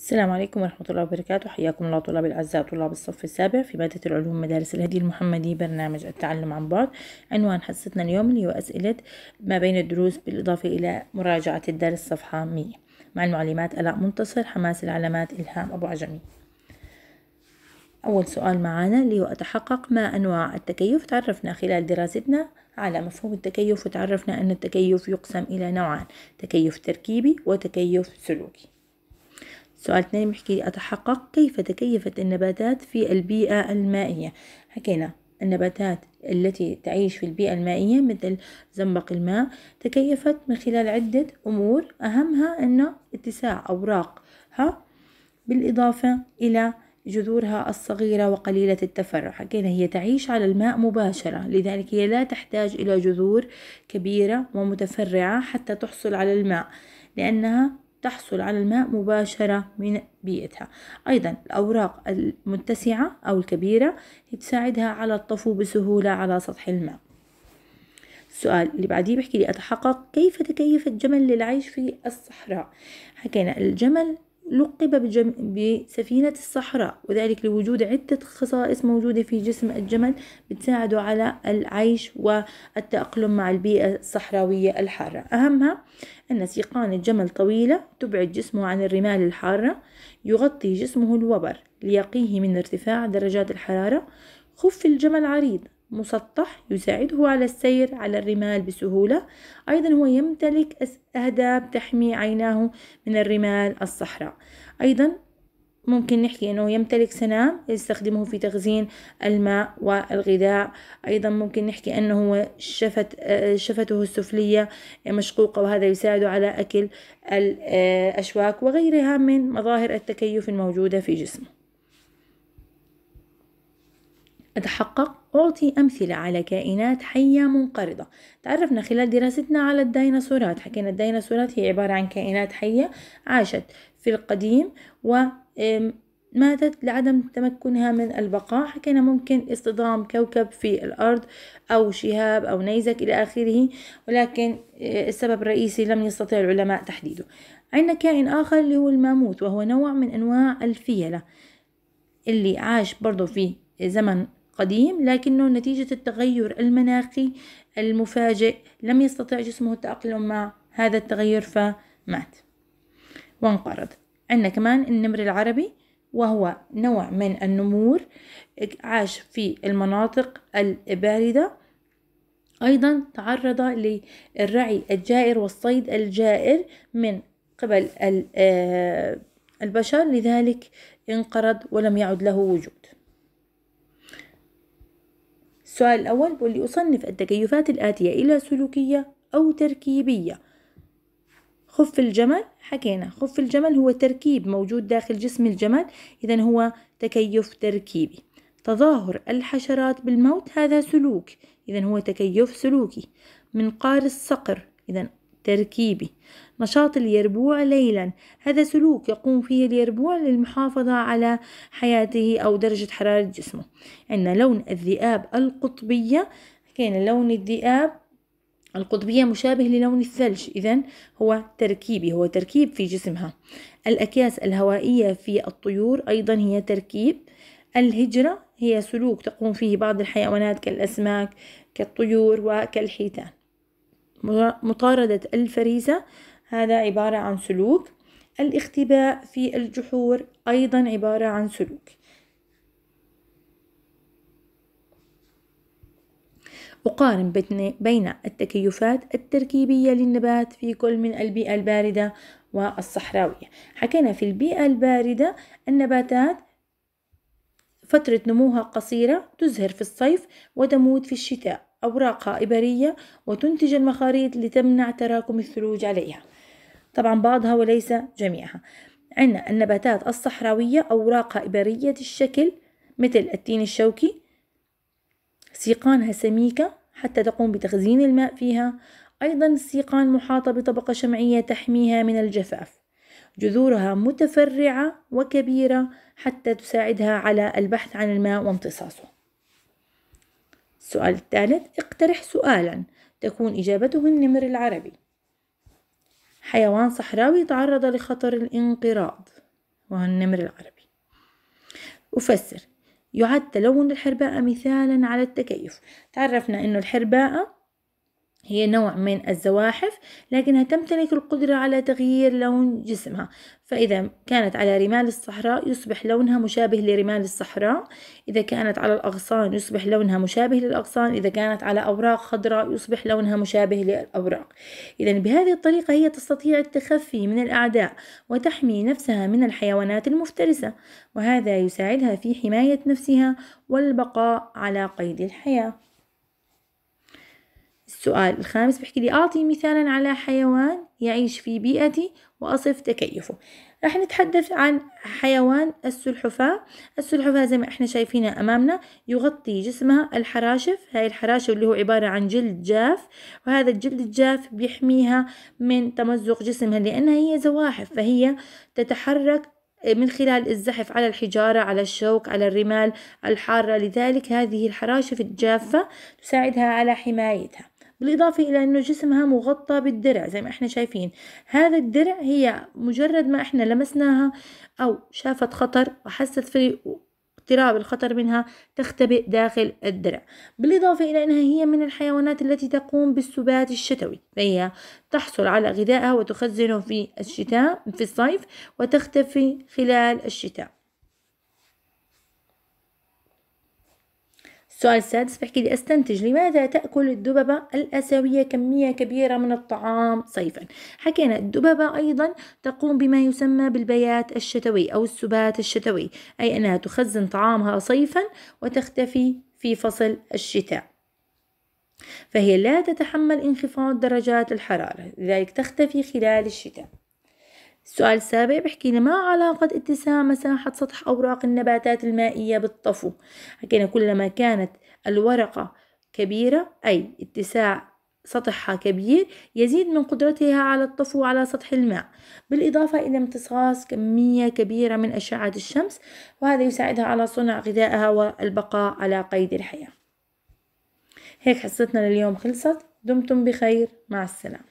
السلام عليكم ورحمة الله وبركاته. حياكم الله طلاب الأعزاء طلاب الصف السابع في مادة العلوم مدارس الهدي المحمدي برنامج التعلم عن بعد. عنوان حصتنا اليوم اللي هو أسئلة ما بين الدروس بالإضافة إلى مراجعة الدرس صفحة 100 مع المعلمات ألاء منتصر حماس العلامات إلهام أبو عجمي. أول سؤال معانا اللي هو أتحقق ما أنواع التكيف؟ تعرفنا خلال دراستنا على مفهوم التكيف وتعرفنا أن التكيف يقسم إلى نوعان تكيف تركيبي وتكيف سلوكي. سؤال اثنين بيحكي أتحقق كيف تكيفت النباتات في البيئة المائية؟ حكينا النباتات التي تعيش في البيئة المائية مثل زنبق الماء تكيفت من خلال عدة أمور أهمها أنه اتساع أوراقها بالإضافة إلى جذورها الصغيرة وقليلة التفرع. حكينا هي تعيش على الماء مباشرة لذلك هي لا تحتاج إلى جذور كبيرة ومتفرعة حتى تحصل على الماء لأنها تحصل على الماء مباشرة من بيئتها. أيضا الأوراق المتسعة أو الكبيرة تساعدها على الطفو بسهولة على سطح الماء. السؤال اللي بعديه بحكي لي أتحقق كيف تكيف الجمل للعيش في الصحراء؟ حكينا الجمل لقب بسفينة الصحراء وذلك لوجود عدة خصائص موجودة في جسم الجمل بتساعده على العيش والتأقلم مع البيئة الصحراوية الحارة. أهمها أن سيقان الجمل طويلة تبعد جسمه عن الرمال الحارة يغطي جسمه الوبر ليقيه من ارتفاع درجات الحرارة خف الجمل عريض. مسطح يساعده على السير على الرمال بسهولة. أيضا هو يمتلك أهداب تحمي عيناه من الرمال الصحراء. أيضا ممكن نحكي أنه يمتلك سنام يستخدمه في تخزين الماء والغذاء. أيضا ممكن نحكي أنه شفت شفته السفلية مشقوقة وهذا يساعده على أكل الأشواك وغيرها من مظاهر التكيف الموجودة في جسمه. أتحقق؟ أعطي أمثلة على كائنات حية منقرضة. تعرفنا خلال دراستنا على الديناصورات. حكينا الديناصورات هي عبارة عن كائنات حية عاشت في القديم وماتت لعدم تمكنها من البقاء. حكينا ممكن اصطدام كوكب في الأرض أو شهاب أو نيزك إلى آخره ولكن السبب الرئيسي لم يستطيع العلماء تحديده. عندنا كائن آخر اللي هو الماموت وهو نوع من أنواع الفيلة اللي عاش برضه في زمن قديم لكنه نتيجة التغير المناخي المفاجئ. لم يستطع جسمه التأقلم مع هذا التغير فمات وانقرض. عندنا كمان النمر العربي وهو نوع من النمور عاش في المناطق الباردة. أيضا تعرض للرعي الجائر والصيد الجائر من قبل البشر لذلك انقرض ولم يعد له وجود. السؤال الأول بقول لي أصنف التكيفات الآتية إلى سلوكية أو تركيبية. خف الجمل حكينا خف الجمل هو تركيب موجود داخل جسم الجمل إذا هو تكيف تركيبي. تظاهر الحشرات بالموت هذا سلوك إذا هو تكيف سلوكي. منقار الصقر إذا تركيبي نشاط اليربوع ليلا. هذا سلوك يقوم فيه اليربوع للمحافظة على حياته أو درجة حرارة جسمه. عندنا لون الذئاب القطبية كان لون الذئاب القطبية مشابه للون الثلج. إذا هو تركيبي هو تركيب في جسمها. الأكياس الهوائية في الطيور أيضا هي تركيب. الهجرة هي سلوك تقوم فيه بعض الحيوانات كالأسماك كالطيور وكالحيتان. مطاردة الفريسة. هذا عبارة عن سلوك. الاختباء في الجحور أيضا عبارة عن سلوك. أقارن بين التكيفات التركيبية للنبات في كل من البيئة الباردة والصحراوية. حكينا في البيئة الباردة النباتات فترة نموها قصيرة تزهر في الصيف وتموت في الشتاء. أوراقها إبرية وتنتج المخاريط لتمنع تراكم الثلوج عليها. طبعا بعضها وليس جميعها. عندنا النباتات الصحراوية أوراقها إبرية الشكل مثل التين الشوكي سيقانها سميكة حتى تقوم بتخزين الماء فيها. أيضا السيقان محاطة بطبقة شمعية تحميها من الجفاف. جذورها متفرعة وكبيرة حتى تساعدها على البحث عن الماء وامتصاصه. السؤال الثالث اقترح سؤالا. تكون إجابته النمر العربي. حيوان صحراوي تعرض لخطر الانقراض. والنمر العربي. أفسر يعد تلون الحرباء مثالا على التكيف. تعرفنا أنه الحرباء هي نوع من الزواحف لكنها تمتلك القدرة على تغيير لون جسمها. فإذا كانت على رمال الصحراء يصبح لونها مشابه لرمال الصحراء. إذا كانت على الأغصان يصبح لونها مشابه للأغصان. إذا كانت على أوراق خضراء يصبح لونها مشابه للأوراق. إذا بهذه الطريقة هي تستطيع التخفي من الأعداء وتحمي نفسها من الحيوانات المفترسة. وهذا يساعدها في حماية نفسها والبقاء على قيد الحياة. السؤال الخامس بحكي لي أعطي مثالا على حيوان يعيش في بيئتي وأصف تكيفه. رح نتحدث عن حيوان السلحفاة. السلحفاة زي ما إحنا شايفينها أمامنا يغطي جسمها الحراشف. هاي الحراشف اللي هو عبارة عن جلد جاف وهذا الجلد الجاف بيحميها من تمزق جسمها لأنها هي زواحف فهي تتحرك من خلال الزحف على الحجارة على الشوك على الرمال الحارة. لذلك هذه الحراشف الجافة تساعدها على حمايتها. بالإضافة إلى أنه جسمها مغطى بالدرع زي ما إحنا شايفين. هذا الدرع هي مجرد ما إحنا لمسناها أو شافت خطر وحست في اقتراب الخطر منها تختبئ داخل الدرع. بالإضافة إلى أنها هي من الحيوانات التي تقوم بالسبات الشتوي فهي تحصل على غذائها وتخزنه في الشتاء في الصيف وتختفي خلال الشتاء. السؤال السادس بحكي لي أستنتج لماذا تأكل الدببة الآسيوية كمية كبيرة من الطعام؟ صيفا. حكينا الدببة أيضا تقوم بما يسمى بالبيات الشتوي أو السبات الشتوي أي أنها تخزن طعامها صيفا وتختفي في فصل الشتاء. فهي لا تتحمل انخفاض درجات الحرارة لذلك تختفي خلال الشتاء. السؤال السابع بحكي لنا ما علاقة اتساع مساحة سطح أوراق النباتات المائية بالطفو؟ حكينا كلما كانت الورقة كبيرة أي اتساع سطحها كبير يزيد من قدرتها على الطفو على سطح الماء. بالإضافة إلى امتصاص كمية كبيرة من أشعة الشمس وهذا يساعدها على صنع غذائها والبقاء على قيد الحياة. هيك حصتنا لليوم خلصت. دمتم بخير. مع السلامة.